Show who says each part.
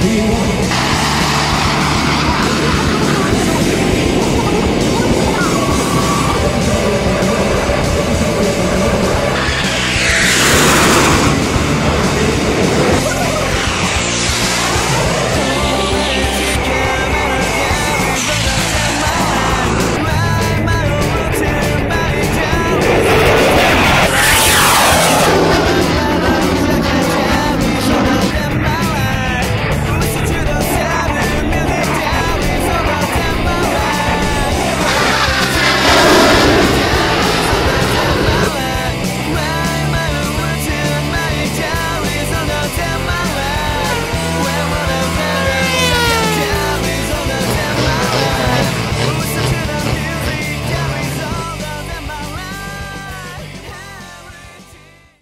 Speaker 1: He